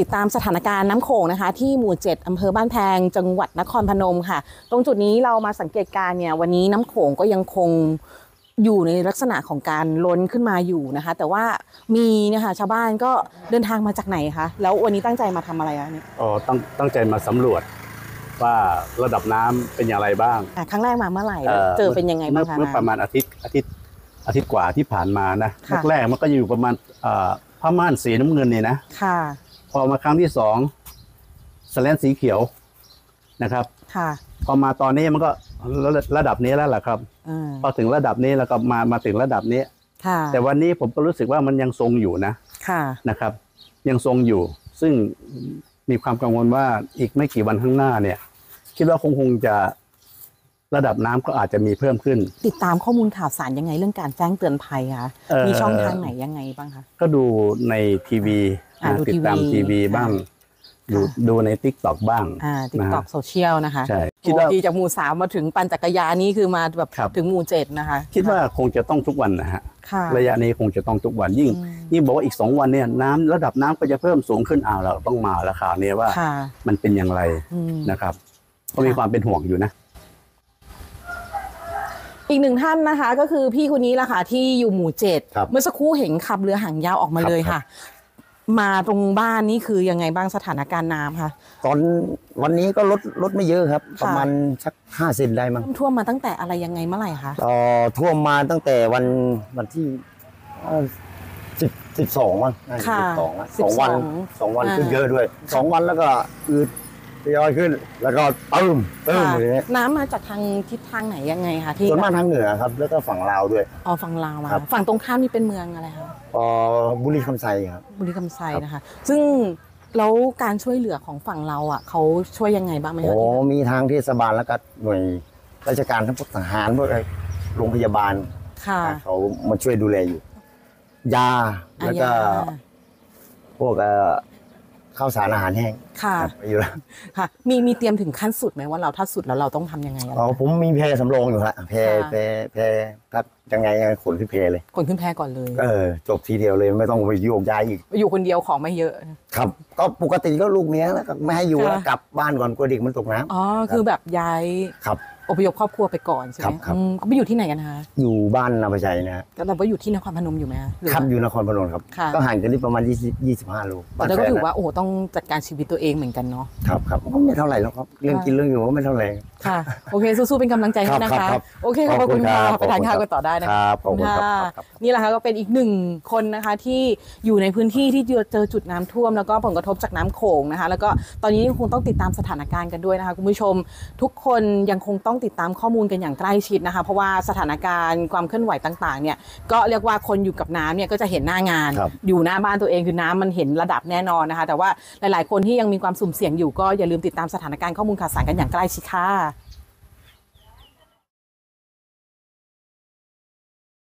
ติดตามสถานการณ์น้ำโขงนะคะ ที่หมู่ 7อำเภอบ้านแพง จังหวัดนครพนมค่ะ ตรงจุดนี้เรามาสังเกตการณ์เนี่ยวันนี้น้ำโขงก็ยังคงอยู่ในลักษณะของการล้นขึ้นมาอยู่นะคะ แต่ว่ามีนะคะชาวบ้านก็เดินทางมาจากไหนคะแล้ววันนี้ตั้งใจมาทำอะไรอะเนี่ยอ๋อตั้งตั้งใจมาสำรวจว่าระดับน้ำเป็นอย่างไรบ้าง อะครั้งแรกมาเมื่อไหร่แล้วเจอเป็นยังไงบ้างคะเมื่อประมาณอาทิตย์อาทิตย์อาทิตย์กว่าที่ผ่านมานะค่ะ แรกๆมันก็อยู่ประมาณเอ่อผ้าม่านสีน้ำเงินนี่นะ ค่ะพ อมาครั้งที่สองสแลนสีเขียวนะครับ ค่ะ พอมาตอนนี้มันก็ระระดับนี้แล้วล่ะครับอืมพอถึงระดับนี้แล้วก็มามาถึงระดับนี้ค่ะแต่วันนี้ผมก็รู้สึกว่ามันยังทรงอยู่นะค่ะนะครับ ยังทรงอยู่ ซึ่งมีความกังวลว่าอีกไม่กี่วันข้างหน้าเนี่ย คิดว่าคงคงจะ ระดับน้ำก็อาจจะมีเพิ่มขึ้น ติดตามข้อมูลข่าวสารยังไงเรื่องการแจ้งเตือนภัยคะเอ่อมีช่องทางไหนยังไงบ้างคะก็ดูในทีวีอ่านะดูติดตามทีทีวีวีบ้างค่ะดูค่ะดูในทิกตอกบ้างอ่าติ๊กนะต็ฮะอกโซเชียลนะคะใช่คิคิดดว่าว่าจากหมู่สามมาถึงปั่นจักรยานนี่คือมาแบบครับถึงหมู่เจ็ดนะคะ คิดว่าคงจะต้องทุกวันนะฮะค่ะระยะนี้คงจะต้องทุกวันยิ่งอืมยิ่งบอกว่าอีกสองวันเนี่ยน้ำระดับน้ำก็จะเพิ่มสูงขึ้นอ้าวเราต้องมาราคาวนี้ว่าค่ะมันเป็นอย่างไรอืมนะครับ ก็มีความเป็นห่วงอยู่นะ อีกหนึ่งท่านนะคะ ก็คือพี่คนนี้ละค่ะที่อยู่หมู่เจ็ดครับ เมื่อสักครู่เห็นขับเรือหางยาวออกมาครับเลยครัค่ะบมาตรงบ้านนี่คือยังไงบ้างสถานการณ์น้ำคะตอนวันนี้ก็ลดลดไม่เยอะครับ ค่ะ ประมาณสักห้าเซนได้มั้งท่วมมาตั้งแต่อะไรยังไงเมื่อไหร่คะต่อท่วมมาตั้งแต่วันวันที่สิบสิบสองมั้งน่าจะค่ะสิบสองสองวันสองวันอ่าขึ้นเยอะด้วยสองวันแล้วก็อืดท ยอยขึ้น แล้วก็ตึ้มตึ้มค่ะอย่างเงี้ยน้ำมาจากทางทิศทางไหนยังไงคะที่ส่วนมากทางเหนือครับ แล้วก็ฝั่งลาวด้วย อ๋อฝั่งลาวมาครับ ฝั่งตรงข้ามนี่เป็นเมืองอะไรคะเอ่อบุรีคำไซครับ บุรีคำไซครับนะคะ ซึ่งแล้วการช่วยเหลือของฝั่งเราอะเขาช่วยยังไงบ้างไหมโอ้คะที่แบบมีทางเทศบาลแล้วก็หน่วยราชการทั้งพวกทหารพวกอะไรโรงพยาบาลค่ะเขามาช่วยดูแลอยู่ ยาอาแล้วก็ญา พวกเอ่อ ข้าวสารอาหารแห้งค่ะครับไปอยู่แล้วค่ะ มีมีเตรียมถึงขั้นสุดไหมว่าเราถ้าสุดแล้วเราต้องทำยังไงอะไรอ๋อผมมีแพรสำรองอยู่ฮะแพรค่ะแพรแพรถ้ายังไงยังไงขนขึ้นแพรเลย คนขึ้นแพก่อนเลยเออจบทีเดียวเลยไม่ต้องไปโยกย้ายอีก อยู่คนเดียวของไม่เยอะ ครับ ก็ปกติก็ลูกเมียแล้วก็ไม่ให้อยู่ค่ะแล้วกลับบ้านก่อนกลัวเด็กมันตกน้ำอ๋อคือแบบย้ายครับ อพยพครอบครัวไปก่อนใช่ไหมครับครับ อืมก็ไปอยู่ที่ไหนกันคะอยู่บ้านนาประชัยนะฮะแล้วเราไปอยู่ที่นครพนมอยู่ไหมคะหอครับว่า อยู่นครพนมครับ ค่ะ ก็ห่างกันนี่ประมาณ20 25โลบ้านแต่ก็แฟนถือนะว่าโอ้โหต้องจัดการชีวิตตัวเองเหมือนกันเนาะ ครับครับก็ไม่เท่าไหร่หรอกครับเรื่องค่ะกินเรื่องอยู่ก็ไม่เท่าไหร่ค่ะ โอเคสู้ๆเป็นกำลังใจให้นะครัคะบครับโอเคขอบคุณค่ะไปทานข้าวกันต่อได้นะคคะรับขอบคุณครับค่ะครับครับนี่แหละค่ะก็เป็นอีกหนึ่งคนนะคะที่อยู่ในพื้นที่ที่เจอจุดน้ำท่วม แล้วก็ผลกระทบจากน้ำโขงนะคะ แล้วก็ตอนนี้คงต้องติดตามสถานการณ์กันด้วยนะคะคุณผู้ชม ทุกคนยังคงต้องติดตามข้อมูลกันอย่างใกล้ชิดนะคะ เพราะว่าสถานการณ์ความเคลื่อนไหวต่างๆเนี่ยก็เรียกว่าคนอยู่กับน้ำเนี่ยก็จะเห็นหน้างานครับอยู่หน้าบ้านตัวเองคือน้ำมันเห็นระดับแน่นอนนะคะ แต่ว่าหลาย ๆ คนที่ยังมีความสุ่มเสี่ยงอยู่ก็อย่าลืมติดตามสถานการณ์ข้อมูลข่าวสารกันอย่างใกล้ชิดค่ะ